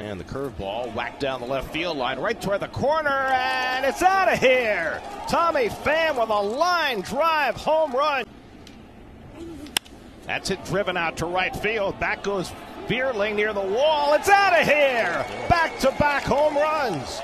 And the curveball whacked down the left field line right toward the corner, and it's out of here. Tommy Pham with a line drive home run. That's it driven out to right field. Back goes Vierling near the wall. It's out of here. Back to back home runs.